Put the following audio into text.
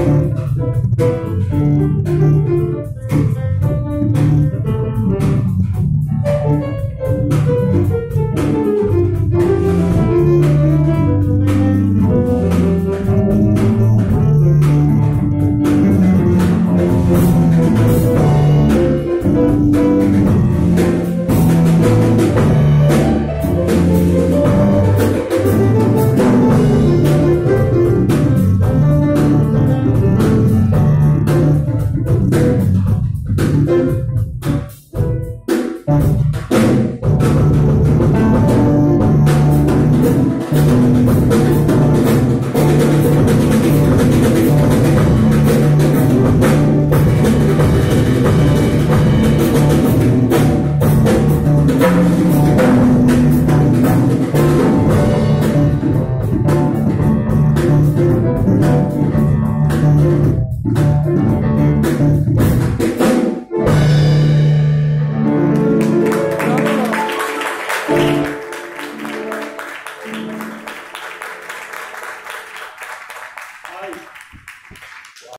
Música